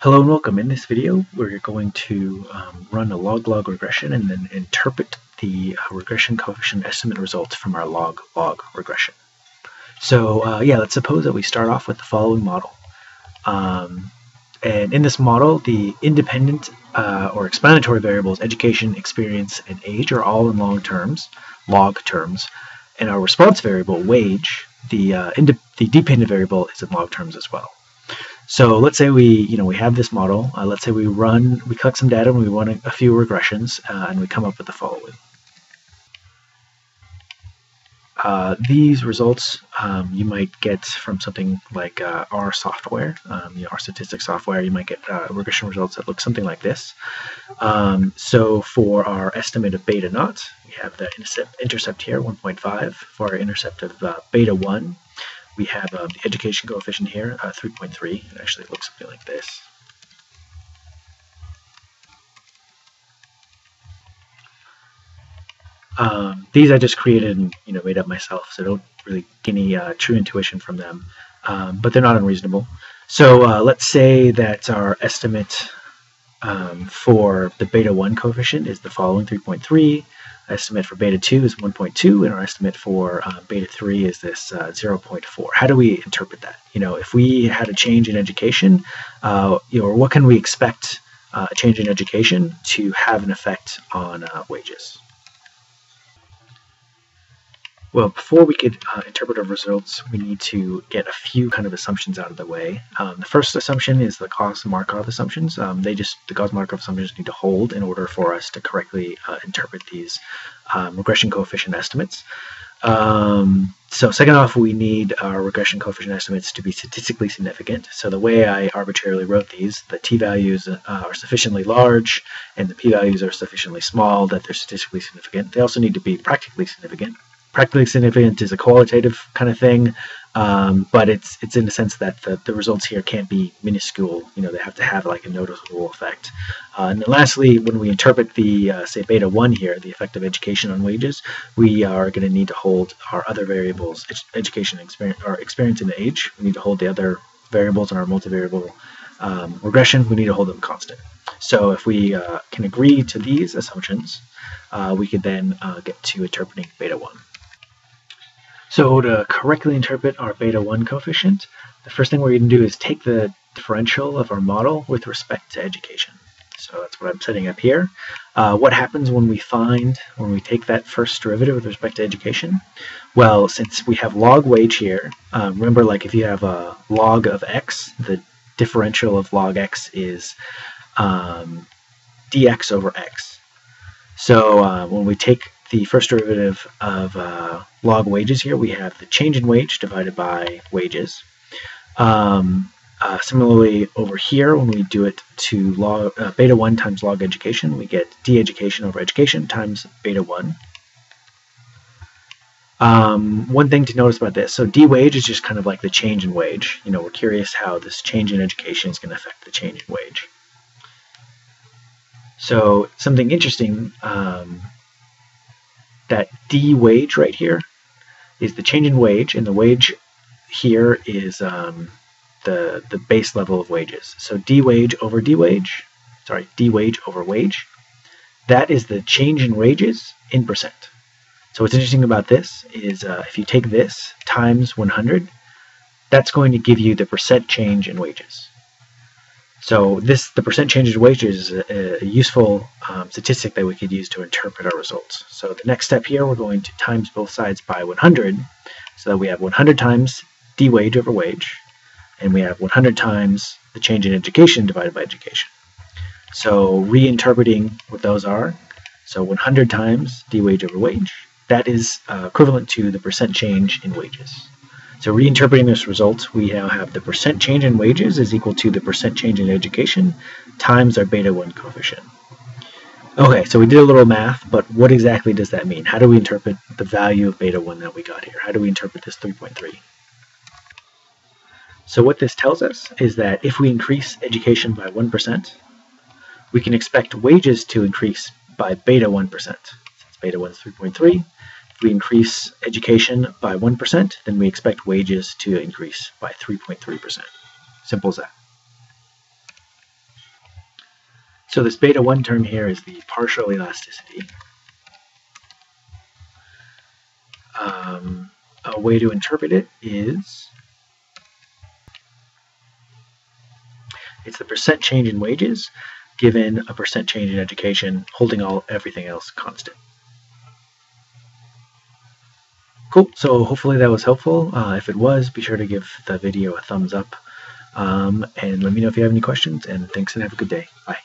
Hello and welcome. In this video, we're going to um, run a log-log regression and then interpret the uh, regression coefficient estimate results from our log-log regression. So uh, yeah, let's suppose that we start off with the following model. Um, and in this model, the independent uh, or explanatory variables, education, experience, and age are all in long terms, log terms. And our response variable, wage, the, uh, the dependent variable is in log terms as well. So let's say we, you know, we have this model. Uh, let's say we run, we collect some data and we run a, a few regressions uh, and we come up with the following. Uh, these results um, you might get from something like uh, R software, um, you know, R statistics software. You might get uh, regression results that look something like this. Um, so for our estimate of beta naught, we have the intercept, intercept here, 1.5. For our intercept of uh, beta 1, we have um, the education coefficient here, uh, 3.3. It actually looks something like this. Um, these I just created and you know made up myself, so I don't really get any uh, true intuition from them, um, but they're not unreasonable. So uh, let's say that our estimate um, for the beta 1 coefficient is the following 3.3 estimate for beta 2 is 1.2 and our estimate for uh, beta 3 is this uh, 0.4 how do we interpret that? You know if we had a change in education uh, you know what can we expect uh, a change in education to have an effect on uh, wages well, before we could uh, interpret our results, we need to get a few kind of assumptions out of the way. Um, the first assumption is the Gauss-Markov assumptions. Um, they just the Gauss-Markov assumptions need to hold in order for us to correctly uh, interpret these um, regression coefficient estimates. Um, so second off, we need our regression coefficient estimates to be statistically significant. So the way I arbitrarily wrote these, the t-values uh, are sufficiently large and the p-values are sufficiently small that they're statistically significant. They also need to be practically significant practically significant is a qualitative kind of thing, um, but it's it's in the sense that the, the results here can't be minuscule. You know, they have to have like a noticeable effect. Uh, and then lastly, when we interpret the uh, say beta one here, the effect of education on wages, we are going to need to hold our other variables, education experience, or experience and age. We need to hold the other variables in our multivariable um, regression. We need to hold them constant. So if we uh, can agree to these assumptions, uh, we could then uh, get to interpreting beta 1. So to correctly interpret our beta 1 coefficient, the first thing we're going to do is take the differential of our model with respect to education. So that's what I'm setting up here. Uh, what happens when we find, when we take that first derivative with respect to education? Well, since we have log wage here, uh, remember like if you have a log of x, the differential of log x is um, dx over x. So uh, when we take the first derivative of uh, log wages here, we have the change in wage divided by wages. Um, uh, similarly, over here, when we do it to log uh, beta 1 times log education, we get d-education over education times beta 1. Um, one thing to notice about this, so d-wage is just kind of like the change in wage. You know, we're curious how this change in education is going to affect the change in wage. So something interesting um, that D wage right here is the change in wage, and the wage here is um, the, the base level of wages. So D wage over D wage, sorry, D wage over wage, that is the change in wages in percent. So what's interesting about this is uh, if you take this times 100, that's going to give you the percent change in wages. So this, the percent change in wages is a, a useful um, statistic that we could use to interpret our results. So the next step here, we're going to times both sides by 100, so that we have 100 times d wage over wage, and we have 100 times the change in education divided by education. So reinterpreting what those are, so 100 times d wage over wage, that is uh, equivalent to the percent change in wages. So reinterpreting this result, we now have the percent change in wages is equal to the percent change in education times our beta 1 coefficient. Okay, so we did a little math, but what exactly does that mean? How do we interpret the value of beta 1 that we got here? How do we interpret this 3.3? So what this tells us is that if we increase education by 1%, we can expect wages to increase by beta 1%. Since beta 1 is 3.3, if we increase education by 1%, then we expect wages to increase by 3.3%. Simple as that. So this beta 1 term here is the partial elasticity. Um, a way to interpret it is it's the percent change in wages given a percent change in education, holding all everything else constant. Cool, so hopefully that was helpful. Uh, if it was, be sure to give the video a thumbs up. Um, and let me know if you have any questions, and thanks and have a good day. Bye.